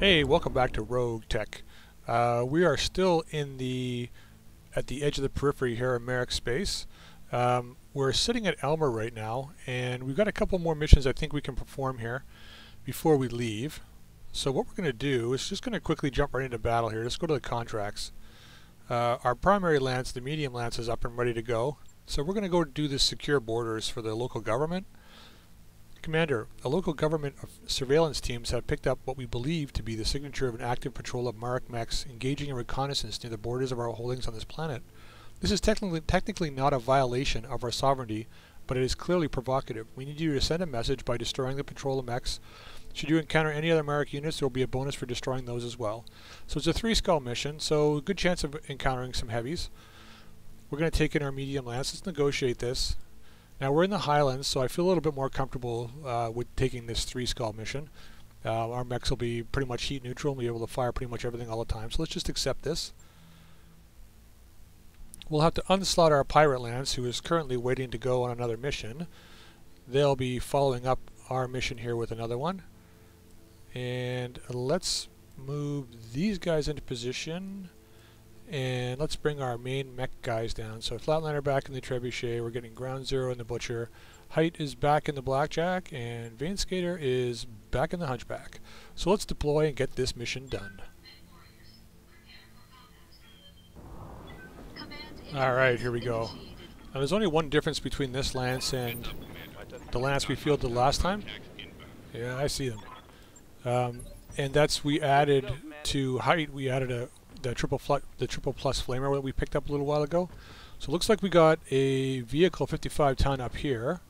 Hey, welcome back to Rogue Tech. Uh, we are still in the at the edge of the periphery here in Marik Space. Um, we're sitting at Elmer right now, and we've got a couple more missions I think we can perform here before we leave. So what we're going to do is just going to quickly jump right into battle here. Let's go to the contracts. Uh, our primary lance, the medium lance, is up and ready to go. So we're going to go do the secure borders for the local government. Commander, a local government surveillance teams have picked up what we believe to be the signature of an active patrol of Marik mechs engaging in reconnaissance near the borders of our holdings on this planet. This is technically, technically not a violation of our sovereignty, but it is clearly provocative. We need you to send a message by destroying the patrol of mechs. Should you encounter any other Marik units, there will be a bonus for destroying those as well. So it's a three skull mission, so a good chance of encountering some heavies. We're going to take in our medium lance. Let's negotiate this. Now we're in the Highlands, so I feel a little bit more comfortable uh, with taking this three skull mission. Uh, our mechs will be pretty much heat neutral and be able to fire pretty much everything all the time. So let's just accept this. We'll have to unslot our pirate lance, who is currently waiting to go on another mission. They'll be following up our mission here with another one. And let's move these guys into position. And let's bring our main mech guys down. So Flatliner back in the Trebuchet, we're getting Ground Zero in the Butcher. Height is back in the Blackjack, and Vein Skater is back in the Hunchback. So let's deploy and get this mission done. Alright, here we go. Now there's only one difference between this lance and the lance we fielded last time. Yeah, I see them. Um, and that's we added to height, we added a the triple the triple plus flamer that we picked up a little while ago. So it looks like we got a vehicle 55 ton up here.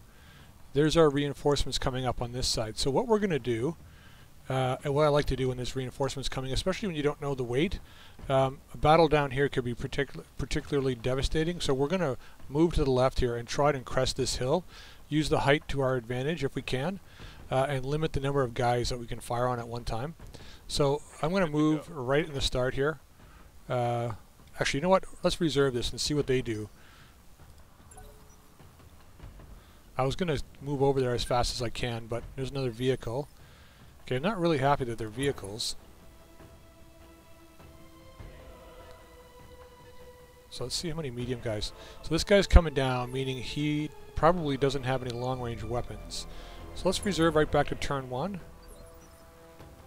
There's our reinforcements coming up on this side. So what we're going to do, uh, and what I like to do when there's reinforcements coming, especially when you don't know the weight, um, a battle down here could be particu particularly devastating. So we're going to move to the left here and try and crest this hill. Use the height to our advantage if we can, uh, and limit the number of guys that we can fire on at one time. So I'm going to move right in the start here. Uh, actually, you know what? Let's reserve this and see what they do. I was going to move over there as fast as I can, but there's another vehicle. Okay, I'm not really happy that they're vehicles. So let's see how many medium guys. So this guy's coming down, meaning he probably doesn't have any long-range weapons. So let's reserve right back to turn one.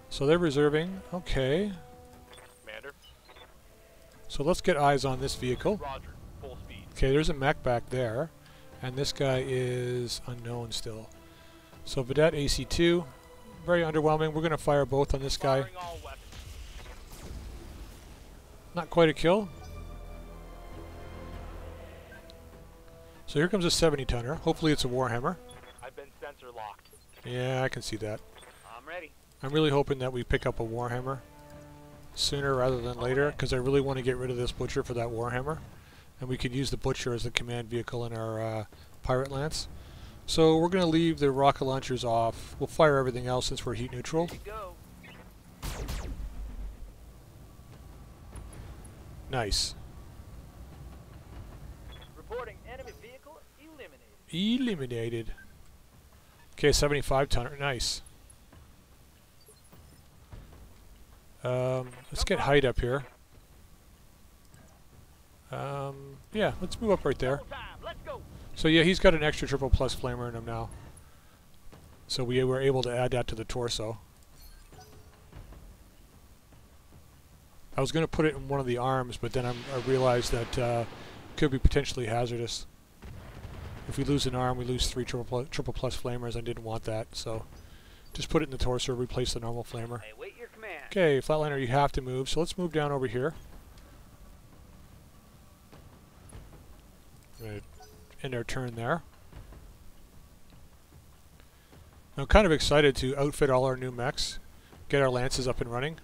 So they're reserving. Okay. So let's get eyes on this vehicle. Okay, there's a mech back there. And this guy is unknown still. So Vedette AC2, very underwhelming. We're going to fire both on this guy. Not quite a kill. So here comes a 70 tonner. Hopefully it's a Warhammer. I've been sensor locked. Yeah, I can see that. I'm ready. I'm really hoping that we pick up a Warhammer sooner rather than later because I really want to get rid of this Butcher for that Warhammer. And we could use the Butcher as the command vehicle in our uh, Pirate Lance. So we're going to leave the rocket launchers off. We'll fire everything else since we're heat neutral. Nice. Reporting enemy vehicle eliminated. Eliminated. Okay, 75 tonner. Nice. Um, let's get height up here. Um, yeah, let's move up right there. So yeah, he's got an extra triple plus flamer in him now. So we were able to add that to the torso. I was going to put it in one of the arms, but then I'm, i realized that uh, it could be potentially hazardous. If we lose an arm, we lose three triple plus, triple plus flamers. I didn't want that, so just put it in the torso, replace the normal flamer. Okay, Flatliner, you have to move, so let's move down over here. End our turn there. I'm kind of excited to outfit all our new mechs, get our lances up and running.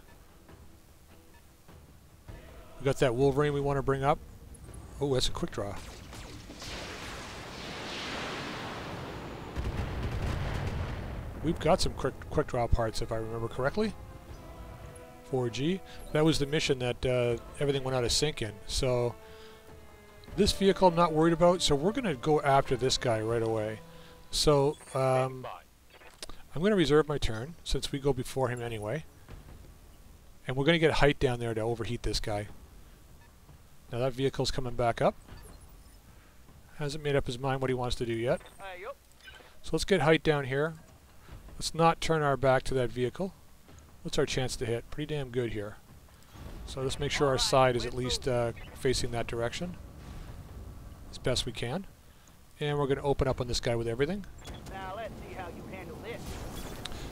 We got that Wolverine we want to bring up. Oh, that's a quick draw. We've got some quick quick draw parts if I remember correctly. 4G. That was the mission that uh, everything went out of sync in. So this vehicle I'm not worried about, so we're going to go after this guy right away. So um, I'm going to reserve my turn, since we go before him anyway. And we're going to get height down there to overheat this guy. Now that vehicle's coming back up. Hasn't made up his mind what he wants to do yet. So let's get height down here. Let's not turn our back to that vehicle. What's our chance to hit? Pretty damn good here. So let's make sure our side is at least uh, facing that direction as best we can. And we're going to open up on this guy with everything. Now let's see how you handle this.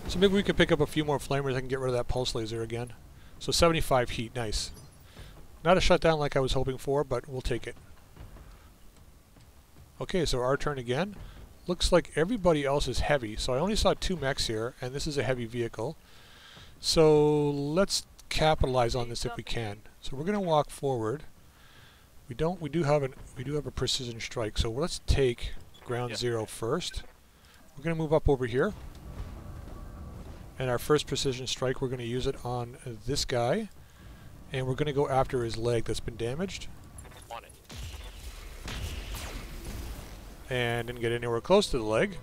So maybe we can pick up a few more flamers and get rid of that pulse laser again. So 75 heat, nice. Not a shutdown like I was hoping for, but we'll take it. Okay, so our turn again. Looks like everybody else is heavy, so I only saw two mechs here, and this is a heavy vehicle. So let's capitalize on this if we can. So we're going to walk forward. We don't. We do have an. We do have a precision strike. So let's take ground zero first. We're going to move up over here. And our first precision strike, we're going to use it on uh, this guy. And we're going to go after his leg that's been damaged. On it. And didn't get anywhere close to the leg.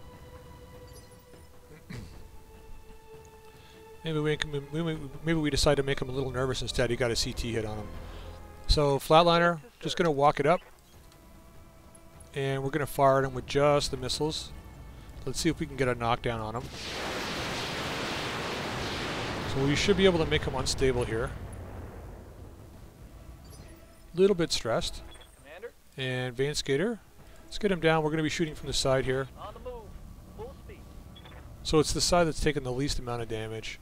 Maybe we can, maybe, maybe we decide to make him a little nervous instead. He got a CT hit on him. So flatliner, just going to walk it up. And we're going to fire at him with just the missiles. Let's see if we can get a knockdown on him. So we should be able to make him unstable here. A little bit stressed. Commander, And Vane Skater, let's get him down. We're going to be shooting from the side here. on the move. Full speed. So it's the side that's taken the least amount of damage.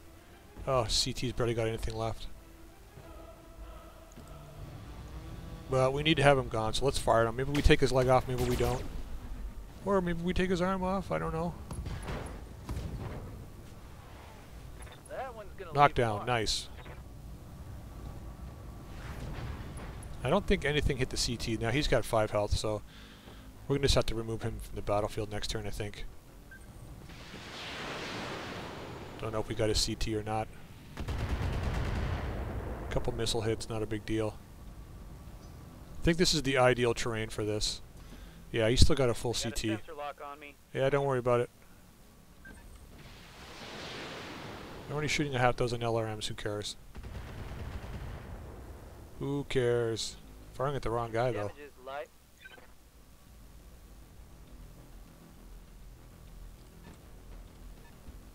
Oh, CT's barely got anything left. But we need to have him gone, so let's fire at him. Maybe we take his leg off, maybe we don't. Or maybe we take his arm off, I don't know. That one's gonna leave Knockdown, nice. I don't think anything hit the CT. Now he's got 5 health, so we're going to just have to remove him from the battlefield next turn, I think. Don't know if we got a CT or not. A Couple missile hits, not a big deal. I think this is the ideal terrain for this. Yeah, he's still got a full Got CT. sensor lock on me. Yeah, don't worry about it. I'm only shooting a half dozen LRMs, who cares? Who cares? Firing at the wrong guy, though. Damage is light.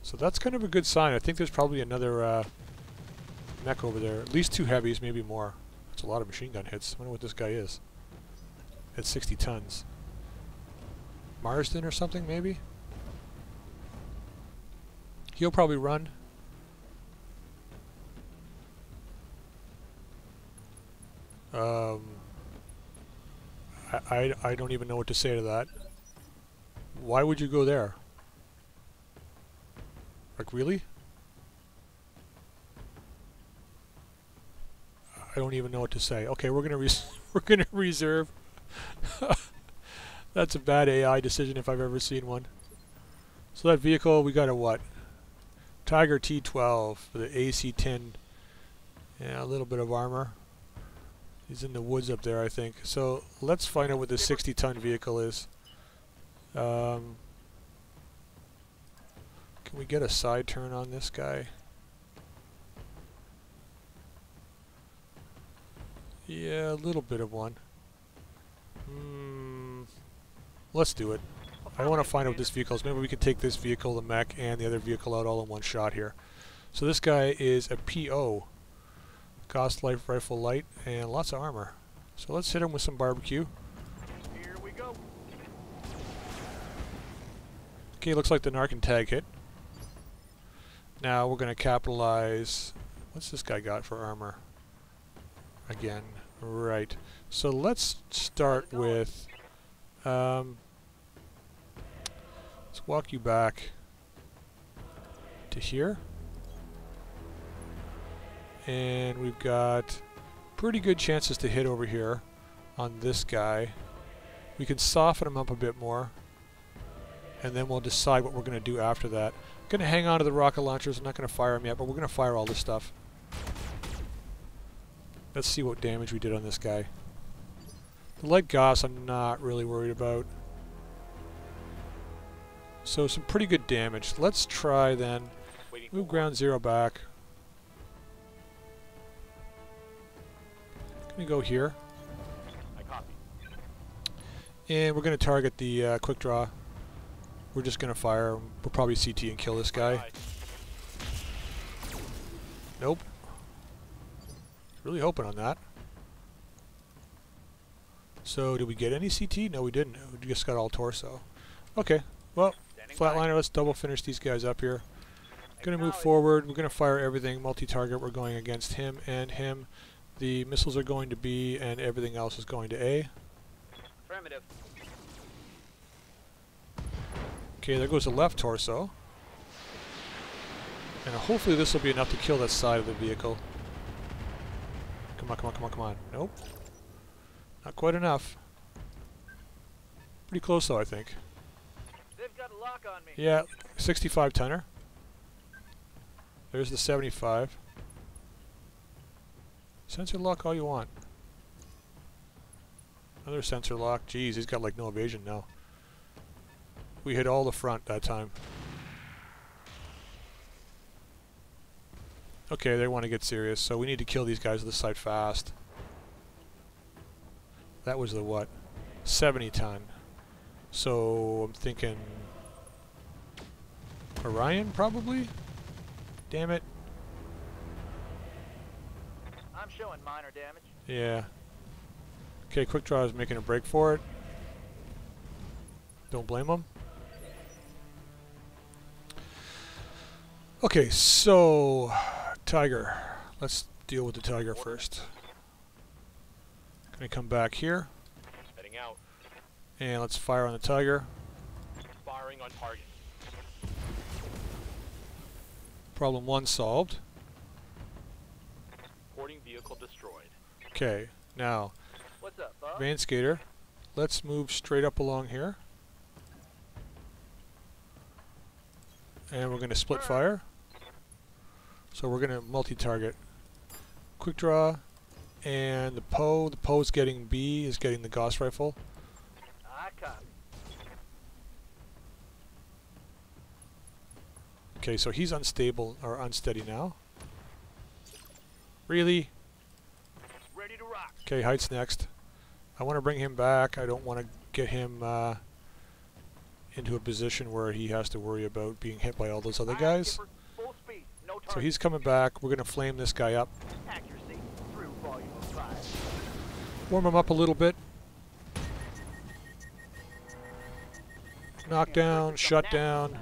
So that's kind of a good sign. I think there's probably another uh, mech over there. At least two heavies, maybe more. That's a lot of machine gun hits. I wonder what this guy is. At 60 tons. Marsden or something, maybe? He'll probably run. Um, I, I, I don't even know what to say to that. Why would you go there? Like really? I don't even know what to say. Okay, we're gonna we're gonna reserve. That's a bad AI decision if I've ever seen one. So that vehicle, we got a what? Tiger T12 for the AC-10. Yeah, a little bit of armor. He's in the woods up there, I think. So let's find out what this 60-ton vehicle is. Um, can we get a side turn on this guy? Yeah, a little bit of one. Hmm. Let's do it. I want to find out what this vehicle is. Maybe we could take this vehicle, the mech, and the other vehicle out all in one shot here. So this guy is a Po. Cost Life Rifle Light, and lots of armor. So let's hit him with some barbecue. Here we go. Okay, looks like the Narcan tag hit. Now we're going to capitalize. What's this guy got for armor? Again, right. So let's start with. Um, let's walk you back to here. And we've got pretty good chances to hit over here on this guy. We can soften him up a bit more and then we'll decide what we're going to do after that. To hang on to the rocket launchers. I'm not going to fire them yet, but we're going to fire all this stuff. Let's see what damage we did on this guy. The lead Gauss I'm not really worried about. So some pretty good damage. Let's try then. Move ground zero back. Let me go here. I copy. And we're going to target the uh, quick draw. We're just going to fire. We'll probably CT and kill this guy. Nope. Really hoping on that. So, did we get any CT? No, we didn't. We just got all torso. Okay. Well, flatliner, let's double finish these guys up here. Gonna move forward. We're gonna fire everything. Multi-target. We're going against him and him. The missiles are going to B, and everything else is going to A. Affirmative. Okay, there goes the left torso. And hopefully this will be enough to kill that side of the vehicle. Come on, come on, come on, come on. Nope. Not quite enough. Pretty close though, I think. They've got a lock on me. Yeah, 65 tonner. There's the 75. Sensor lock all you want. Another sensor lock. Jeez, he's got like no evasion now. We hit all the front that time. Okay, they want to get serious, so we need to kill these guys with the site fast. That was the what? 70 ton. So I'm thinking Orion, probably? Damn it. I'm showing minor damage. Yeah. Okay, Quick Draw is making a break for it. Don't blame him. Okay, so Tiger. Let's deal with the Tiger first. Gonna come back here Heading out. and let's fire on the Tiger. Firing on target. Problem one solved. Vehicle destroyed. Okay, now What's up, Bob? Van Skater, let's move straight up along here. And we're going to split fire. So we're going to multi-target. Quick draw. And the Po, the Po's getting B, is getting the Gauss rifle. Okay, so he's unstable, or unsteady now. Really? Ready to rock. Okay, Height's next. I want to bring him back. I don't want to get him uh, into a position where he has to worry about being hit by all those other guys. skipper. Full speed. No target. So he's coming back. We're going to flame this guy up. Accuracy through volume of five. Warm him up a little bit. Knock down, shut down.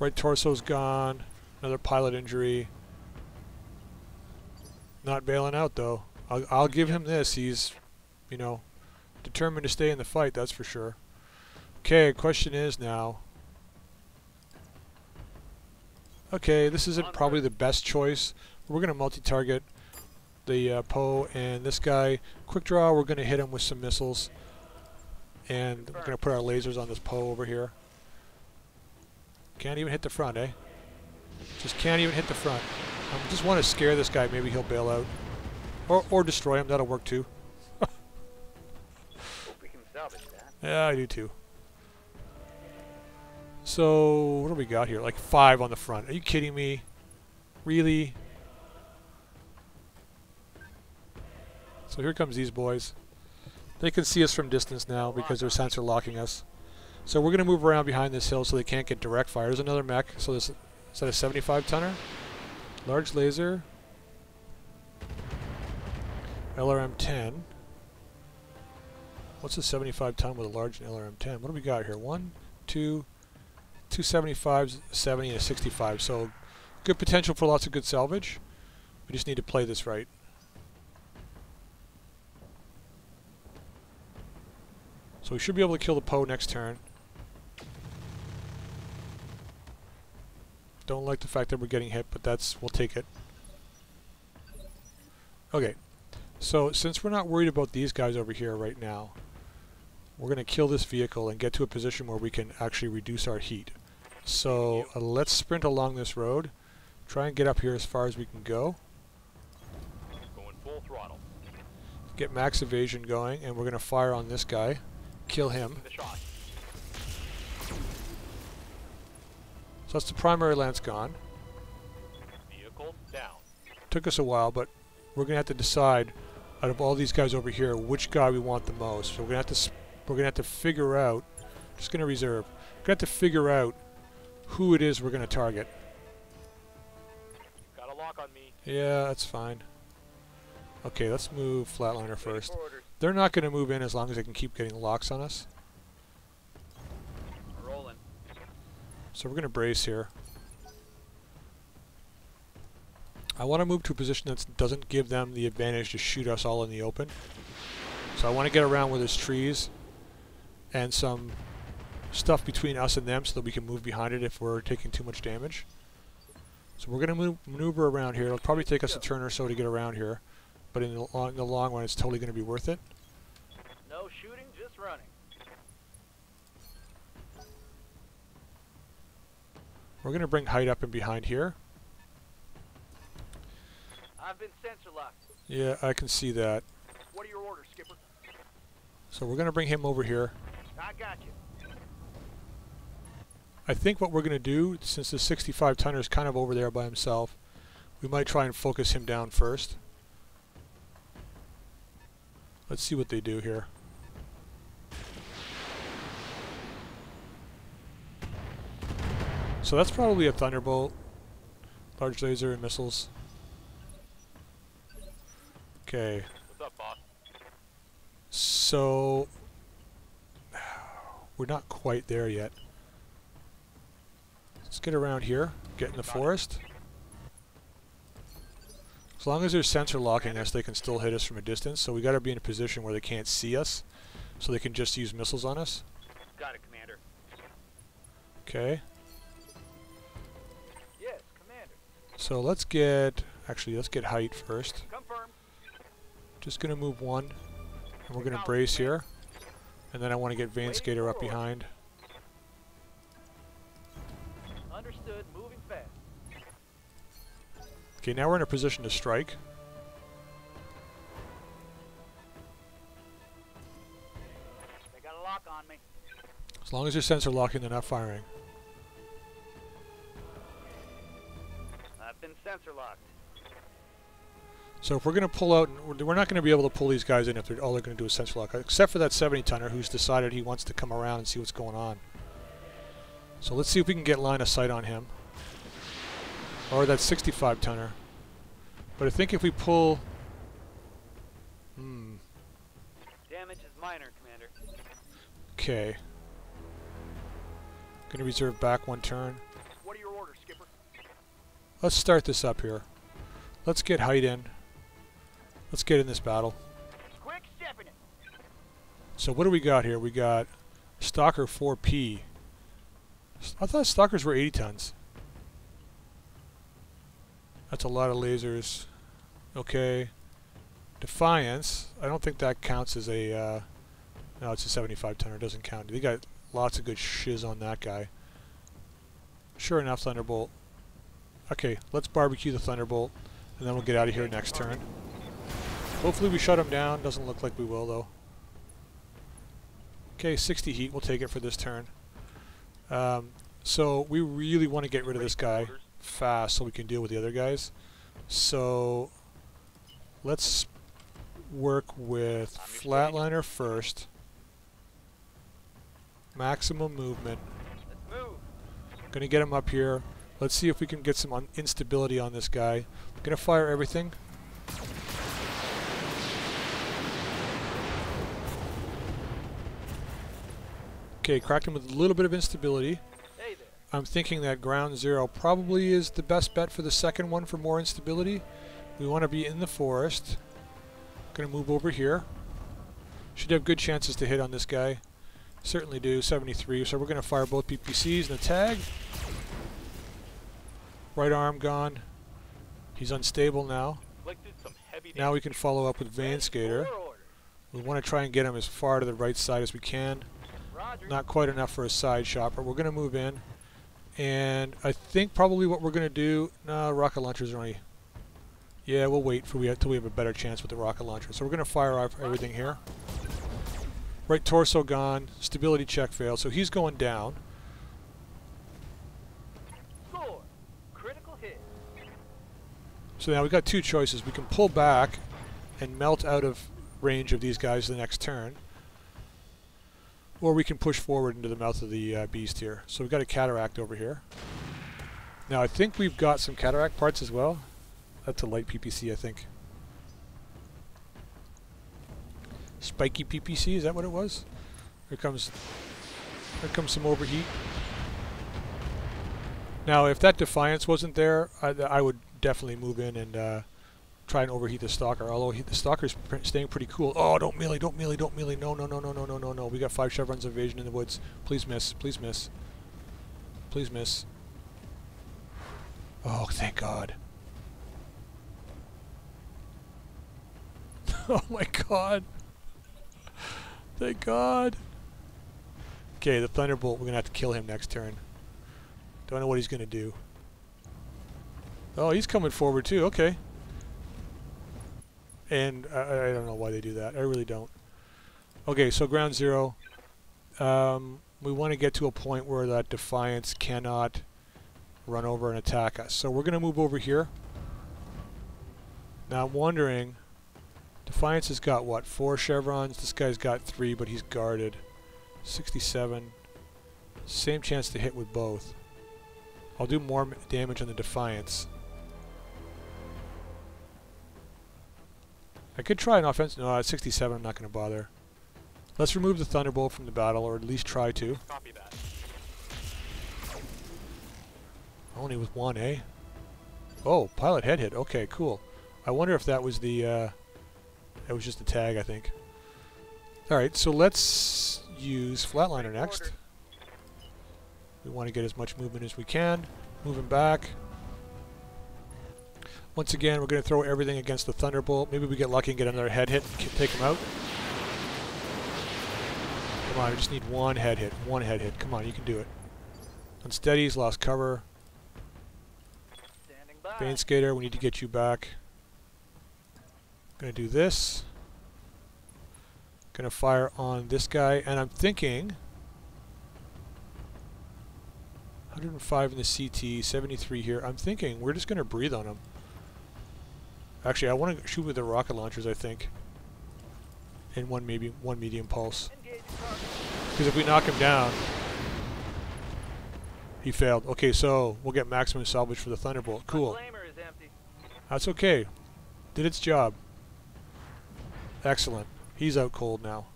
Right torso's gone. Another pilot injury. Not bailing out though. I'll, I'll give him this. He's, you know, determined to stay in the fight. That's for sure. Okay. Question is now. Okay, this isn't probably the best choice. We're gonna multi-target the uh, Po and this guy. Quick draw. We're gonna hit him with some missiles, and we're gonna put our lasers on this Po over here. Can't even hit the front, eh? Just can't even hit the front. I just want to scare this guy. Maybe he'll bail out. Or, or destroy him. That'll work too. Hope we can salvage that. Yeah, I do too. So, what do we got here? Like five on the front. Are you kidding me? Really? So here comes these boys. They can see us from distance now because they're sensor locking us. So we're going to move around behind this hill so they can't get direct fire. There's another mech. So this is that a 75 tonner? Large laser. LRM 10. What's a 75 ton with a large LRM 10? What do we got here? One, two, two 75s, 70, and a 65. So good potential for lots of good salvage. We just need to play this right. So we should be able to kill the Po next turn. Don't like the fact that we're getting hit, but that's we'll take it. Okay, so since we're not worried about these guys over here right now, we're going to kill this vehicle and get to a position where we can actually reduce our heat. So uh, let's sprint along this road, try and get up here as far as we can go, Going full throttle. get max evasion going, and we're going to fire on this guy, kill him. So that's the primary lance gone. Vehicle down. Took us a while, but we're going to have to decide out of all these guys over here, which guy we want the most. So we're gonna have to we're gonna have to figure out. Just gonna reserve. We're gonna have to figure out who it is we're gonna target. Got a lock on me. Yeah, that's fine. Okay, let's move Flatliner first. They're not gonna move in as long as they can keep getting locks on us. Rolling. So we're gonna brace here. I want to move to a position that doesn't give them the advantage to shoot us all in the open. So I want to get around where there's trees and some stuff between us and them so that we can move behind it if we're taking too much damage. So we're going to move, maneuver around here. It'll probably take us a turn or so to get around here, but in the long, in the long run, it's totally going to be worth it. No shooting, just running. We're going to bring height up and behind here. I've been sensor locked. Yeah, I can see that. What are your orders, Skipper? So we're going to bring him over here. I got you. I think what we're going to do, since the 65 tonner is kind of over there by himself, we might try and focus him down first. Let's see what they do here. So that's probably a Thunderbolt, large laser and missiles. Okay, What's up, boss? so we're not quite there yet. Let's get around here, get in the forest. As long as they're sensor locking us, they can still hit us from a distance, so we gotta be in a position where they can't see us, so they can just use missiles on us. Got it, Commander. Okay, Yes, Commander. so let's get, actually let's get height first. Confirm. Just gonna move one, and we're gonna brace here. And then I want to get Van Skater up behind. Okay, now we're in a position to strike. They got a lock on me. As long as they're sensor locking, they're not firing. I've been sensor locked. So if we're going to pull out, we're not going to be able to pull these guys in if they're all they're going to do is sensor lock, except for that 70 tonner who's decided he wants to come around and see what's going on. So let's see if we can get line of sight on him. Or that 65 tonner. But I think if we pull... Hmm. Damage is minor, Commander. Okay. Going to reserve back one turn. What are your orders, Skipper? Let's start this up here. Let's get height in. Let's get in this battle. Quick stepping it. So what do we got here? We got Stalker 4P. I thought Stalkers were 80 tons. That's a lot of lasers. Okay. Defiance. I don't think that counts as a... Uh, no, it's a 75 tonner. It doesn't count. They got lots of good shiz on that guy. Sure enough, Thunderbolt. Okay, let's barbecue the Thunderbolt, and then we'll get out of here next turn. Hopefully we shut him down. Doesn't look like we will, though. Okay, 60 heat. We'll take it for this turn. Um, so we really want to get rid of this guy? Fast so we can deal with the other guys. So let's work with I'm your stage. Flatliner first. Maximum movement. Move. Gonna get him up here. Let's see if we can get some un- instability on this guy. Gonna fire everything. Okay, cracked him with a little bit of instability. I'm thinking that ground zero probably is the best bet for the second one for more instability. We want to be in the forest. Gonna move over here. Should have good chances to hit on this guy. Certainly do, 73. So we're gonna fire both PPCs and the tag. Right arm gone. He's unstable now. Now we can follow up with Van Skater. We want to try and get him as far to the right side as we can. Not quite enough for a side shot, but we're going to move in. And I think probably what we're going to do... No, rocket launchers are only... Yeah, we'll wait for we until we have a better chance with the rocket launcher. So we're going to fire off everything here. Right torso gone. Stability check failed. So he's going down. Score. Critical hit. So now we've got two choices. We can pull back and melt out of range of these guys the next turn. Or we can push forward into the mouth of the uh, beast here. So we've got a Cataphract over here. Now I think we've got some Cataphract parts as well. That's a light PPC, I think. Spiky PPC, is that what it was? Here comes, here comes some overheat. Now, if that Defiance wasn't there, I, I would definitely move in and uh, try and overheat the Stalker. Although he, the Stalker's staying pretty cool. Oh, don't melee, don't melee, don't melee. No, no, no, no, no, no, no, no. We got five chevrons of evasion in the woods. Please miss, please miss. Please miss. Oh, thank God. oh my God. Thank God. Okay, the Thunderbolt, we're going to have to kill him next turn. Don't know what he's going to do. Oh, he's coming forward too. Okay. And I, I don't know why they do that. I really don't. Okay, so ground zero. Um, we want to get to a point where that Defiance cannot run over and attack us. So we're going to move over here. Now I'm wondering, Defiance has got what, four chevrons? This guy's got three, but he's guarded. 67. Same chance to hit with both. I'll do more damage on the Defiance. I could try an offense. No, at 67 I'm not going to bother. Let's remove the Thunderbolt from the battle, or at least try to. Copy that. Only with one, eh? Oh, pilot head hit. Okay, cool. I wonder if that was the, uh, that was just a tag, I think. Alright, so let's use Flatliner next. We want to get as much movement as we can. Moving back. Once again, we're going to throw everything against the Thunderbolt. Maybe we get lucky and get another head hit and take him out. Come on, I just need one head hit. One head hit. Come on, you can do it. Unsteady's lost cover. Bane Skater, we need to get you back. Gonna do this. Gonna fire on this guy, and I'm thinking 105 in the CT, 73 here. I'm thinking we're just gonna breathe on him. Actually, I want to shoot with the rocket launchers. I think, and one maybe one medium pulse. Because if we knock him down, he failed. Okay, so we'll get maximum salvage for the Thunderbolt. Cool. Flamer is empty. That's okay. Did its job. Excellent. He's out cold now.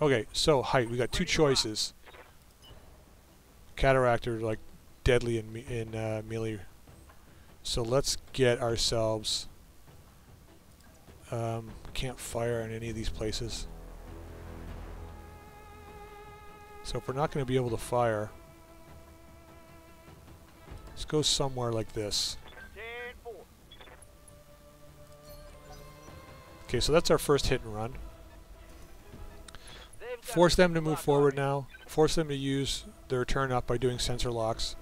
Okay, so height. We got two choices. Cataphract are like deadly in me in uh, melee. So let's get ourselves. Um, can't fire in any of these places. So if we're not going to be able to fire, let's go somewhere like this. Okay, so that's our first hit and run. Force them to move forward now. Force them to use their turn up by doing sensor locks.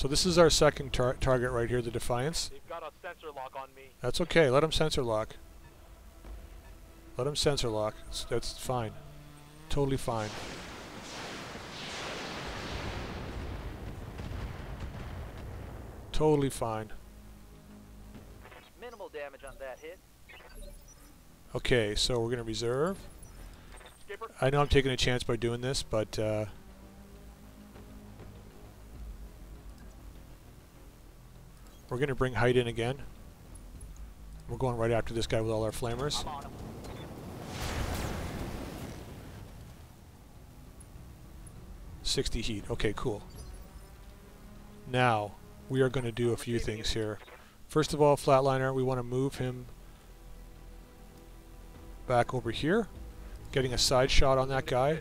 So this is our second tar target right here, the Defiance. They've got a sensor lock on me. That's okay. Let them sensor lock. Let them sensor lock. That's, that's fine. Totally fine. Totally fine. Minimal damage on that hit. Okay, so we're going to reserve. Skipper, I know I'm taking a chance by doing this, but uh, we're going to bring height in again. We're going right after this guy with all our flamers. Sixty heat. Okay, cool. Now we are going to do a few things here. First of all, flatliner. We want to move him back over here, getting a side shot on that guy.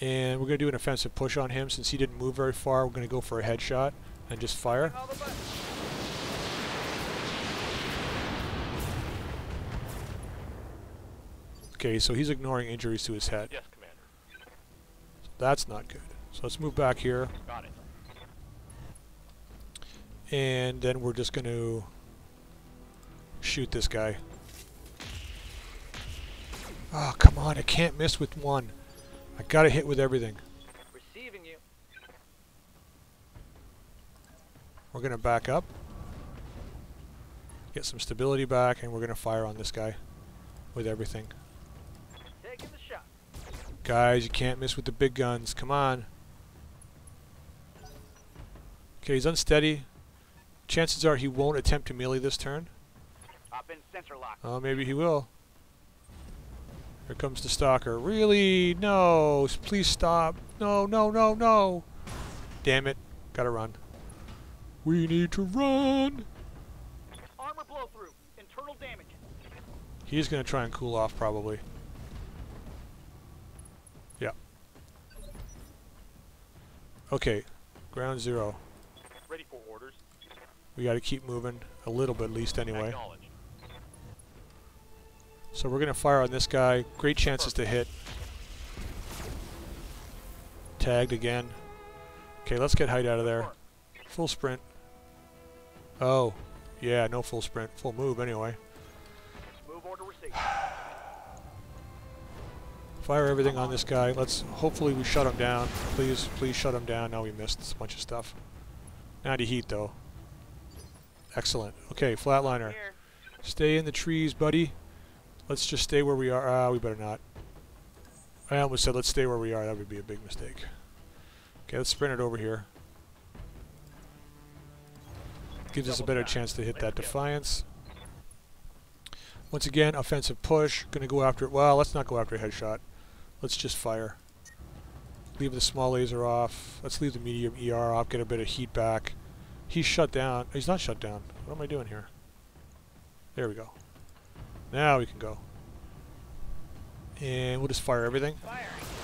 And we're going to do an offensive push on him. Since he didn't move very far, we're going to go for a headshot and just fire. All the buttons. Okay, so he's ignoring injuries to his head. Yes, Commander. That's not good. So let's move back here. Got it. And then we're just going to shoot this guy. Oh, come on. I can't miss with one. I got to hit with everything. Receiving you. We're going to back up. Get some stability back, and we're going to fire on this guy with everything. Taking the shot. Guys, you can't miss with the big guns. Come on. Okay, he's unsteady. Chances are he won't attempt to melee this turn. Up in sensor lock. Oh, maybe he will. Here comes the stalker. Really? No. Please stop. No, no, no, no. Damn it. Gotta run. We need to run. Armor blow through. Internal damage. He's gonna try and cool off probably. Yeah. Okay. Ground zero. Ready for orders. We gotta keep moving. A little bit at least anyway. So we're gonna fire on this guy. Great chances to hit. Tagged again. Okay, let's get height out of there. Full sprint. Oh, yeah, no full sprint. Full move anyway. Move order received. Fire everything on this guy. Let's hopefully we shut him down. Please, please shut him down. Now we missed a bunch of stuff. 90 heat though. Excellent. Okay, flatliner. Here. Stay in the trees, buddy. Let's just stay where we are. Ah, we better not. I almost said let's stay where we are. That would be a big mistake. Okay, let's sprint it over here. Gives us a better chance to hit that Defiance. Once again, offensive push. Gonna go after it. Well, let's not go after a headshot. Let's just fire. Leave the small laser off. Let's leave the medium ER off. Get a bit of heat back. He's shut down. He's not shut down. What am I doing here? There we go. Now we can go. And we'll just fire everything. Firing.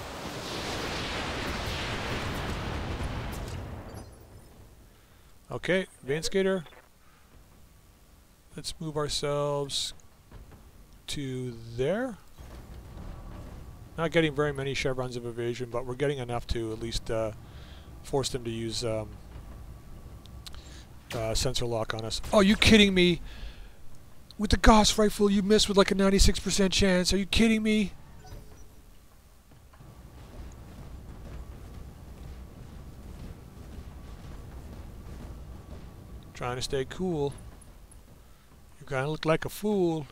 Okay, Vein Skater. Let's move ourselves to there. Not getting very many chevrons of evasion, but we're getting enough to at least uh, force them to use um, uh, sensor lock on us. Oh, you kidding me? With the Gauss rifle, you miss with like a 96% chance. Are you kidding me? Trying to stay cool. You kind of look like a fool.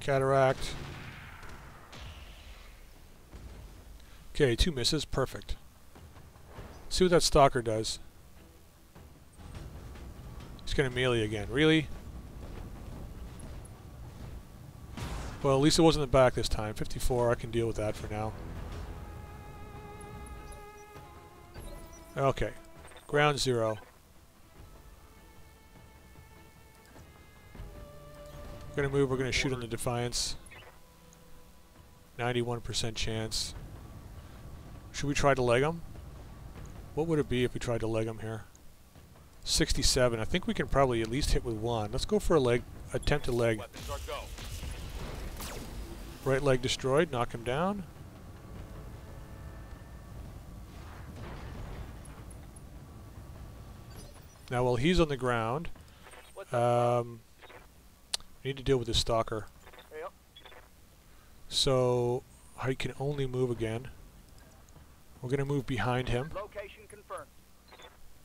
Cataphract. Okay, two misses. Perfect. See what that stalker does. He's gonna melee again. Really? Well, at least it wasn't the back this time. 54, I can deal with that for now. Okay. Ground zero. We're gonna move, we're gonna shoot on the Defiance. 91% chance. Should we try to leg him? What would it be if we tried to leg him here? 67. I think we can probably at least hit with one. Let's go for a leg. Attempt to leg. Weapons are go. Right leg destroyed. Knock him down. Now, while he's on the ground, um, we need to deal with this stalker. Yep. So, I can only move again. We're going to move behind him, Location confirmed.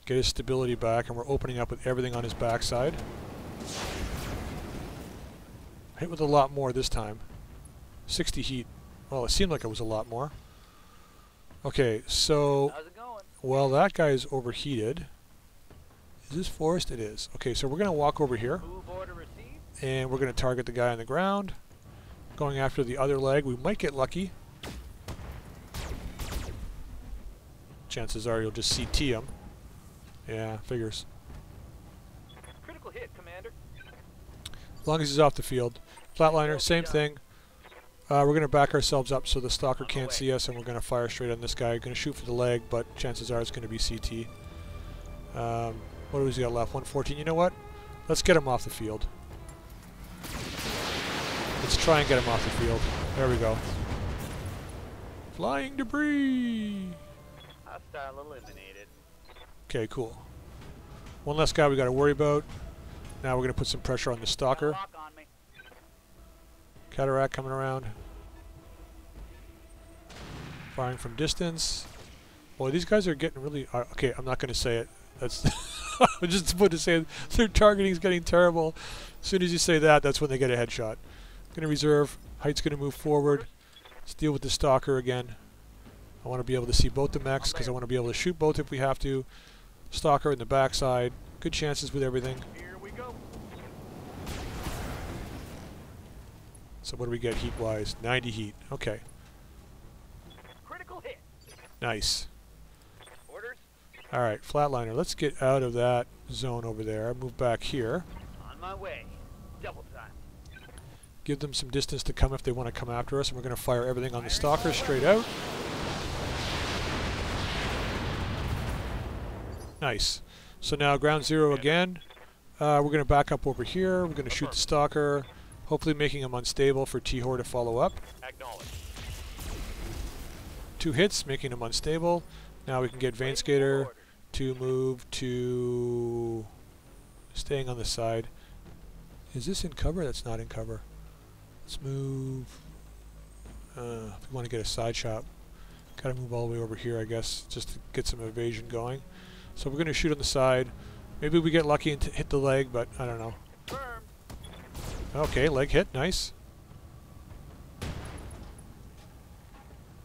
get his stability back, and we're opening up with everything on his backside. Hit with a lot more this time. 60 heat. Well, it seemed like it was a lot more. Okay, so? Well, that guy is overheated. Is this forest? It is. Okay, so we're going to walk over here, and we're going to target the guy on the ground. Going after the other leg. We might get lucky. Chances are you'll just CT him. Yeah, figures. Critical hit, Commander. As long as he's off the field. Flatliner, same thing. Uh, we're going to back ourselves up so the stalker can't see us, and we're going to fire straight on this guy. Going to shoot for the leg, but chances are it's going to be CT. Um, what do we got left? 114. You know what? Let's get him off the field. Let's try and get him off the field. There we go. Flying debris. Hostile eliminated. Okay, cool. One less guy we got to worry about. Now we're going to put some pressure on the stalker. Cataphract coming around. Firing from distance. Boy, these guys are getting really... Uh, okay, I'm not going to say it. That's just about to say their targeting is getting terrible. As soon as you say that, that's when they get a headshot. Going to reserve. Height's going to move forward. Let's deal with the stalker again. I want to be able to see both the mechs because I want to be able to shoot both if we have to. Stalker in the backside. Good chances with everything. Here we go. So what do we get heat-wise? 90 heat. Okay. Critical hit. Nice. All right, flatliner. Let's get out of that zone over there. Move back here. On my way. Double time. Give them some distance to come if they want to come after us, and we're going to fire everything on the stalker straight out. Nice. So now ground zero again. Uh, we're going to back up over here. We're going to shoot the stalker, hopefully making him unstable for T-Hor to follow up. Acknowledge. Two hits, making him unstable. Now we can get Vein Skater to move to staying on the side. Is this in cover? That's not in cover. Let's move. Uh, if we want to get a side shot, gotta move all the way over here, I guess, just to get some evasion going. So we're gonna shoot on the side. Maybe we get lucky and t hit the leg, but I don't know. Okay, leg hit, nice.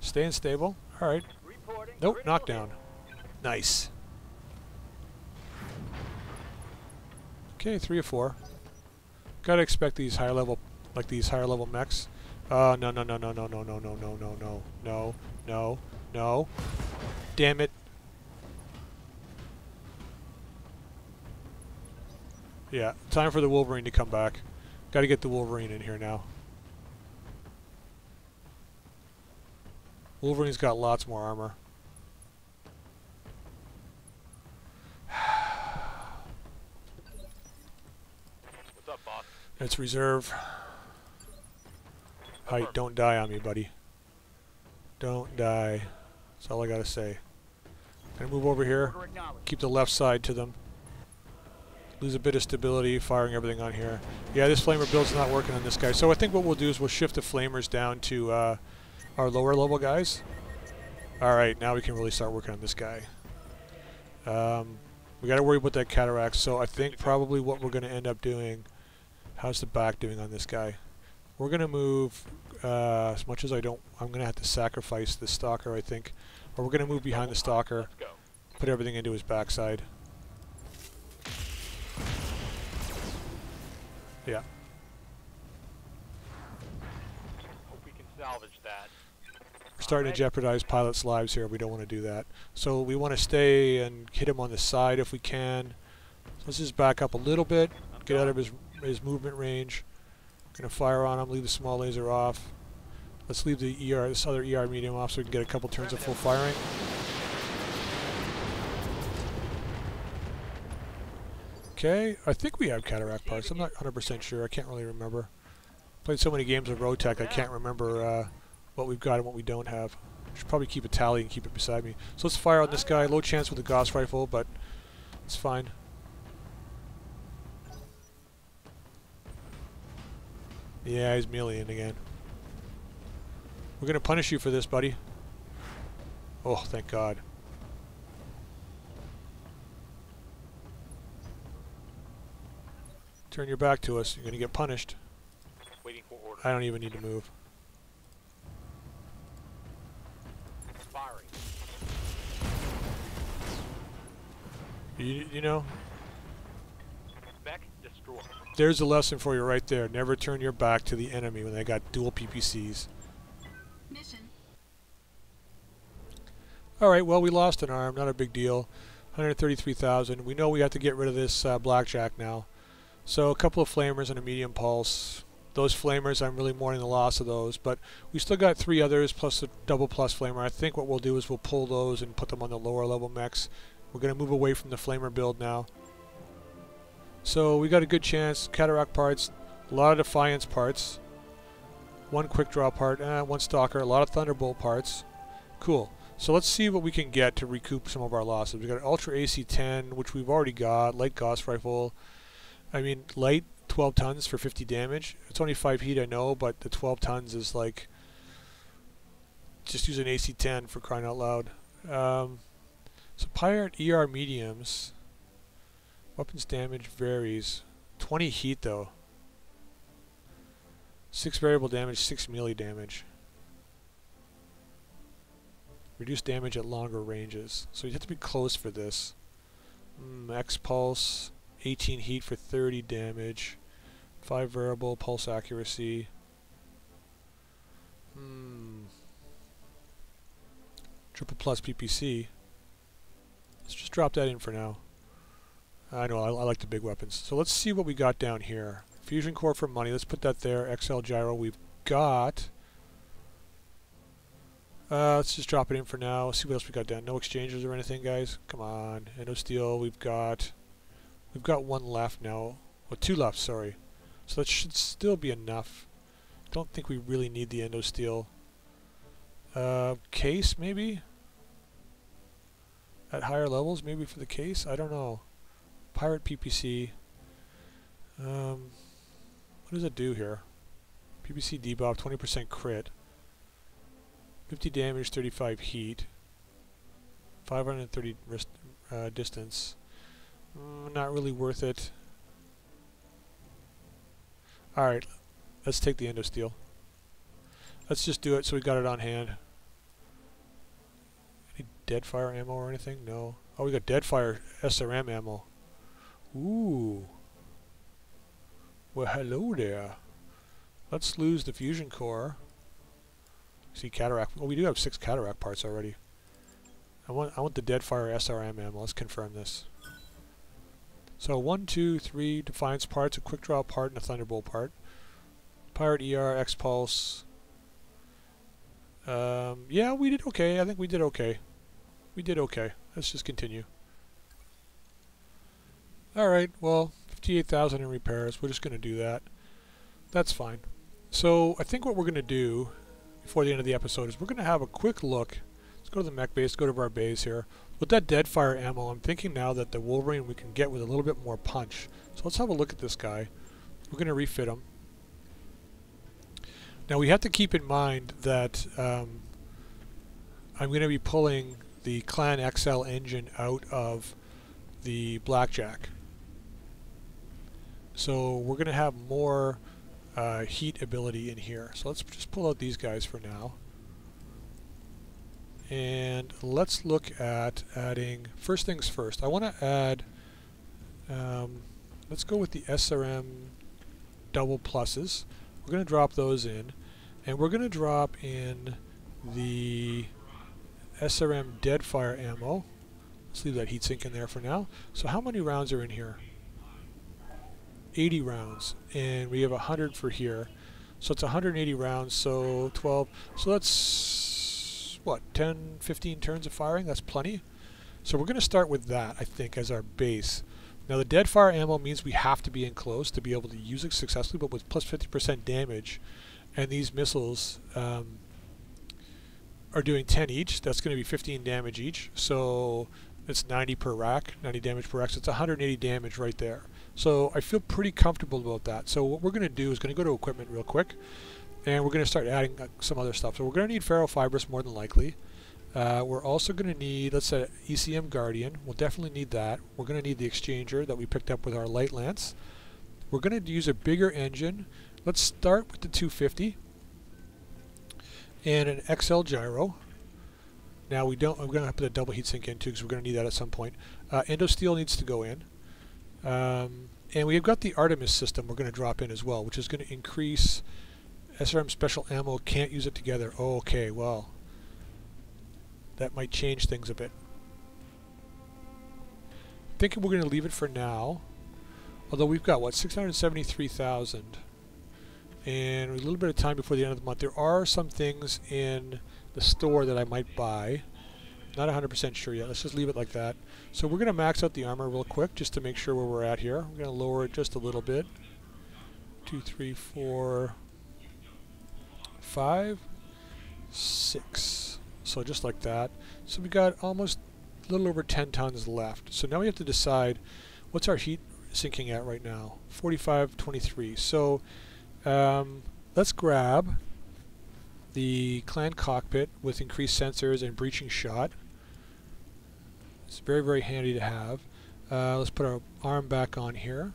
Staying stable. All right. Nope, knockdown. Nice. Okay, three or four. Gotta expect these higher level, like these higher level mechs. Uh, no, no, no, no, no, no, no, no, no, no, no, no, no, no. Damn it. Yeah, time for the Wolverine to come back. Gotta get the Wolverine in here now. Wolverine's got lots more armor. What's up, boss? It's reserve. Height, don't die on me, buddy. Don't die. That's all I gotta say. Gonna move over here. Keep the left side to them. Lose a bit of stability, firing everything on here. Yeah, this flamer build's not working on this guy. So I think what we'll do is we'll shift the flamers down to uh, our lower level guys. Alright, now we can really start working on this guy. Um, we gotta worry about that Cataphract, so I think probably what we're gonna end up doing... How's the back doing on this guy? We're gonna move, uh, as much as I don't... I'm gonna have to sacrifice the stalker, I think. Or we're gonna move behind the stalker put everything into his backside. Yeah. Hope we can salvage that. We're starting to jeopardize pilots' lives here. We don't want to do that. So we want to stay and hit him on the side if we can. So let's just back up a little bit, get out of his his movement range. Gonna fire on him, leave the small laser off. Let's leave the ER, this other ER medium off so we can get a couple turns of full firing. Okay, I think we have Cataphract parts. I'm not 100% sure. I can't really remember. Played so many games of RogueTech, I can't remember uh, what we've got and what we don't have. Should probably keep a tally and keep it beside me. So let's fire on this guy. Low chance with the Gauss rifle, but it's fine. Yeah, he's meleeing again. We're gonna punish you for this, buddy. Oh, thank God. Turn your back to us. You're gonna get punished. Waiting for order. I don't even need to move. Firing. You, you know. There's a lesson for you right there. Never turn your back to the enemy when they got dual PPCs. Mission. All right, well, we lost an arm. Not a big deal. 133,000. We know we have to get rid of this uh, blackjack now. So a couple of flamers and a medium pulse. Those flamers, I'm really mourning the loss of those. But we still got three others plus a double plus flamer. I think what we'll do is we'll pull those and put them on the lower level mechs. We're going to move away from the flamer build now. So we got a good chance. Cataphract parts, a lot of Defiance parts, one quick draw part, uh, one stalker, a lot of Thunderbolt parts. Cool. So let's see what we can get to recoup some of our losses. We got an Ultra AC-10, which we've already got, light Gauss rifle. I mean, light 12 tons for 50 damage. It's only 5 heat, I know, but the 12 tons is like just use an AC-10 for crying out loud. Um, so Pirate ER mediums. Weapons damage varies. 20 heat though. 6 variable damage, 6 melee damage. Reduce damage at longer ranges. So you have to be close for this. Mm, X pulse, 18 heat for 30 damage. 5 variable pulse accuracy. Hmm. Triple plus PPC. Let's just drop that in for now. I know, I, I like the big weapons. So let's see what we got down here. Fusion core for money. Let's put that there. XL gyro. We've got. Uh, let's just drop it in for now. See what else we got down. No exchanges or anything, guys. Come on. Endo steel. We've got. We've got one left now. Well, two left. Sorry. So that should still be enough. Don't think we really need the endo steel. Uh, case maybe. At higher levels, maybe for the case. I don't know. Pirate PPC. Um, what does it do here? PPC debuff, 20% crit. 50 damage, 35 heat. 530 wrist, uh, distance. Mm, not really worth it. Alright, let's take the endo steel. Let's just do it so we got it on hand. Any dead fire ammo or anything? No. Oh, we got dead fire SRM ammo. Ooh. Well, hello there. Let's lose the fusion core. See Cataphract. Well, we do have six Cataphract parts already. I want I want the Deadfire SRM ammo. Let's confirm this. So one, two, three Defiance parts, a Quick Draw part, and a Thunderbolt part. Pirate ER, X Pulse. Um, yeah, we did okay. I think we did okay. We did okay. Let's just continue. Alright, well, 58,000 in repairs. We're just going to do that. That's fine. So, I think what we're going to do before the end of the episode is we're going to have a quick look. Let's go to the mech base, go to our base here. With that Deadfire ammo, I'm thinking now that the Wolverine we can get with a little bit more punch. So let's have a look at this guy. We're going to refit him. Now we have to keep in mind that um, I'm going to be pulling the Clan XL engine out of the Blackjack. So we're going to have more uh, heat ability in here. So let's just pull out these guys for now. And let's look at adding, first things first, I want to add, um, let's go with the SRM double pluses. We're going to drop those in. And we're going to drop in the SRM Deadfire ammo. Let's leave that heatsink in there for now. So how many rounds are in here? 80 rounds and we have 100 for here. So it's 180 rounds so 12 so that's what 10 15 turns of firing? That's plenty. So we're going to start with that I think as our base. Now the dead fire ammo means we have to be in close to be able to use it successfully but with plus 50% damage and these missiles um, are doing 10 each that's going to be 15 damage each. So it's 90 per rack 90 damage per rack so it's 180 damage right there so I feel pretty comfortable about that. So what we're going to do is going to go to equipment real quick, and we're going to start adding uh, some other stuff. So we're going to need ferrofibrous more than likely. Uh, we're also going to need, let's say, ECM Guardian. We'll definitely need that. We're going to need the exchanger that we picked up with our light lance. We're going to use a bigger engine. Let's start with the 250 and an XL gyro. Now we don't. I'm going to put a double heatsink in too because we're going to need that at some point. Uh, endo steel needs to go in. Um, and we've got the Artemis system we're going to drop in as well, which is going to increase SRM special ammo. Can't use it together. Okay, well, that might change things a bit. I Thinking we're going to leave it for now. Although we've got, what, 673,000. And a little bit of time before the end of the month. There are some things in the store that I might buy. Not 100% sure yet. Let's just leave it like that. So we're going to max out the armor real quick just to make sure where we're at here. We're going to lower it just a little bit. Two, three, four, five, six. So just like that. So we got almost a little over 10 tons left. So now we have to decide what's our heat sinking at right now. 45.23. So um, let's grab the clan cockpit with increased sensors and breaching shot. It's very, very handy to have. Uh, let's put our arm back on here.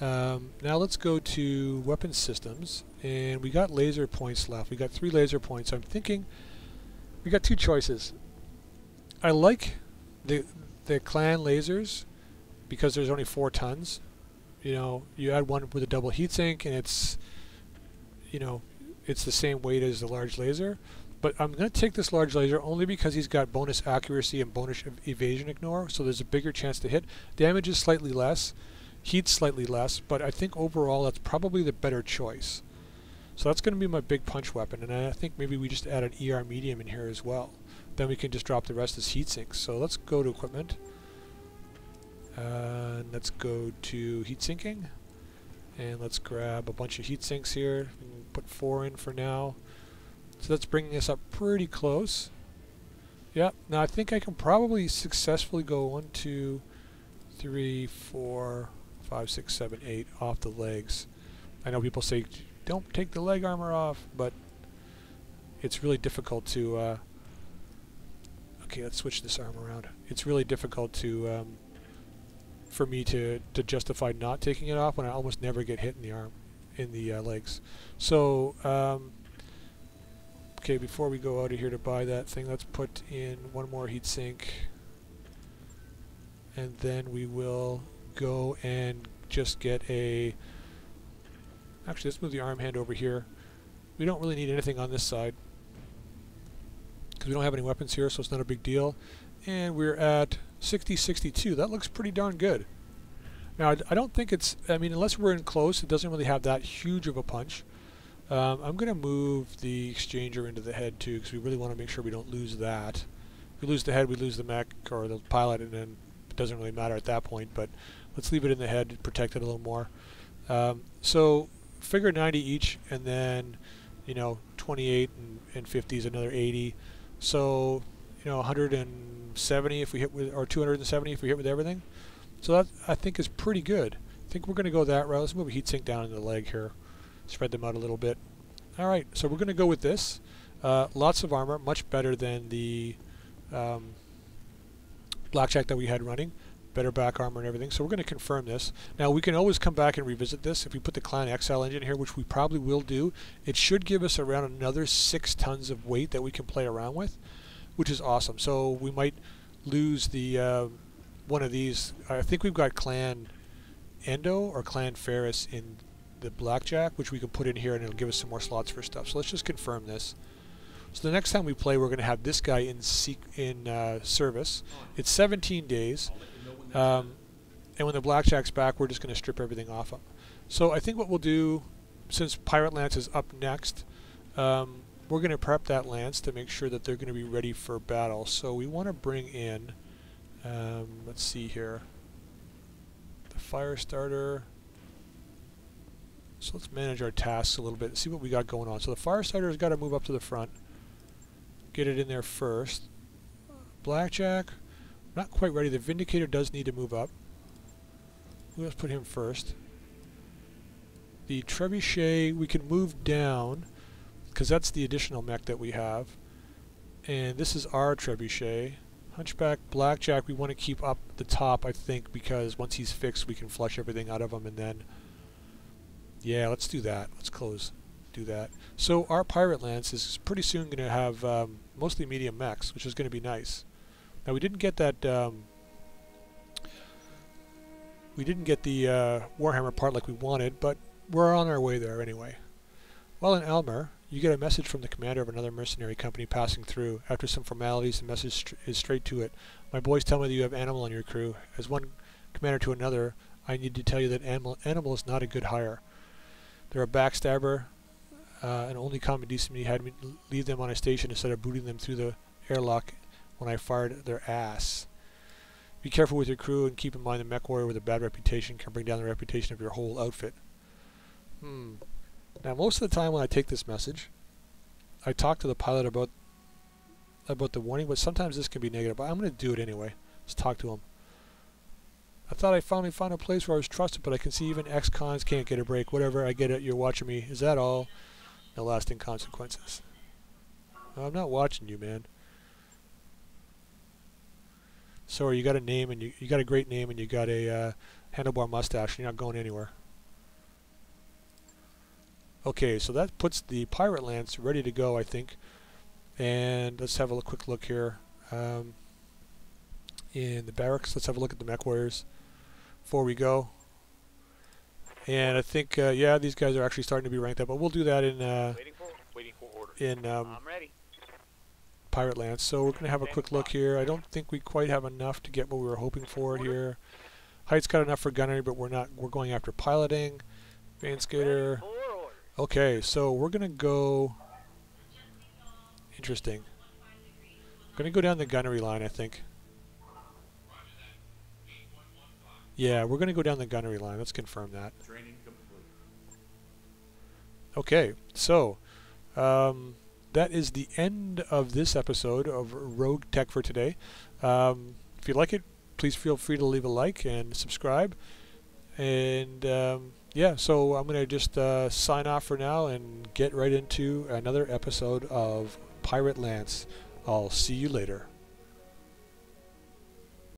Um, now let's go to weapon systems, and we got laser points left. We got three laser points. I'm thinking we got two choices. I like the the clan lasers because there's only four tons. You know, you add one with a double heatsink, and it's you know it's the same weight as the large laser. But I'm going to take this large laser only because he's got bonus accuracy and bonus ev- evasion ignore, so there's a bigger chance to hit. Damage is slightly less, heat slightly less, but I think overall that's probably the better choice. So that's going to be my big punch weapon, and I think maybe we just add an ER medium in here as well. Then we can just drop the rest as heat sinks. So let's go to equipment. Uh, let's go to heat sinking. And let's grab a bunch of heat sinks here. Put four in for now. So that's bringing us up pretty close. Yep. Now I think I can probably successfully go one, two, three, four, five, six, seven, eight off the legs. I know people say don't take the leg armor off, but it's really difficult to. Uh, okay, let's switch this arm around. It's really difficult to um, for me to to justify not taking it off when I almost never get hit in the arm, in the uh, legs. So. Um, Okay, before we go out of here to buy that thing, let's put in one more heat sink. And then we will go and just get a... Actually, let's move the arm hand over here. We don't really need anything on this side. Because we don't have any weapons here, so it's not a big deal. And we're at 60-62. That looks pretty darn good. Now, I, I don't think it's... I mean, unless we're in close, it doesn't really have that huge of a punch. Um, I'm going to move the exchanger into the head too because we really want to make sure we don't lose that. If we lose the head, we lose the mech or the pilot and then it doesn't really matter at that point, but let's leave it in the head to protect it a little more. Um, so figure 90 each and then, you know, 28 and, and 50 is another 80. So, you know, 170 if we hit with, or 270 if we hit with everything. So that I think is pretty good. I think we're going to go that route. Let's move a heatsink down in the leg here spread them out a little bit. Alright, so we're going to go with this. Uh, lots of armor, much better than the um, blackjack that we had running. Better back armor and everything. So we're going to confirm this. Now we can always come back and revisit this. If we put the Clan XL engine here, which we probably will do, it should give us around another 6 tons of weight that we can play around with, which is awesome. So we might lose the uh, one of these. I think we've got Clan Endo or Clan Ferris in the blackjack, which we can put in here and it'll give us some more slots for stuff. So let's just confirm this. So the next time we play, we're going to have this guy in in uh, service. It's 17 days, um, and when the blackjack's back, we're just going to strip everything off him. So I think what we'll do, since Pirate Lance is up next, um, we're going to prep that lance to make sure that they're going to be ready for battle. So we want to bring in, um, let's see here, the fire starter. So let's manage our tasks a little bit and see what we got going on. So the fire starter's got to move up to the front. Get it in there first. Blackjack, not quite ready. The Vindicator does need to move up. Let's put him first. The Trebuchet, we can move down because that's the additional mech that we have. And this is our Trebuchet. Hunchback, Blackjack, we want to keep up the top, I think, because once he's fixed, we can flush everything out of him and then yeah, let's do that. Let's close. Do that. So our Pirate Lance is pretty soon going to have um, mostly medium mechs, which is going to be nice. Now we didn't get that. Um, we didn't get the uh, Warhammer part like we wanted, but we're on our way there anyway. While in Elmer, you get a message from the commander of another mercenary company passing through. After some formalities, the message is straight to it. My boys tell me that you have Animal on your crew. As one commander to another, I need to tell you that Animal, Animal is not a good hire. They're a backstabber, uh, and only common decency had me leave them on a station instead of booting them through the airlock when I fired their ass. Be careful with your crew and keep in mind the mech warrior with a bad reputation can bring down the reputation of your whole outfit. Hmm. Now most of the time when I take this message, I talk to the pilot about about the warning, but sometimes this can be negative. But I'm going to do it anyway. Let's talk to him. I thought I finally found a place where I was trusted, but I can see even ex-cons can't get a break. Whatever, I get it. You're watching me. Is that all? No lasting consequences. I'm not watching you, man. Sorry, you got a name and you, you got a great name and you got a uh, handlebar mustache. and You're not going anywhere. Okay, so that puts the Pirate Lance ready to go, I think. And let's have a quick look here. Um, in the barracks, let's have a look at the mech warriors before we go. And I think, uh, yeah, these guys are actually starting to be ranked up, but we'll do that in uh, Waiting for waiting for order. in um, I'm ready. Pirate Lance. So we're going to have a quick look here. I don't think we quite have enough to get what we were hoping for here. Height's got enough for gunnery, but we're not. We're going after piloting. Van Skater. Order. Okay, so we're going to go. Interesting. Going to go down the gunnery line, I think. Yeah, we're going to go down the gunnery line. Let's confirm that. Training complete. Okay, so um, that is the end of this episode of Rogue Tech for today. Um, if you like it, please feel free to leave a like and subscribe. And um, yeah, so I'm going to just uh, sign off for now and get right into another episode of Pirate Lance. I'll see you later.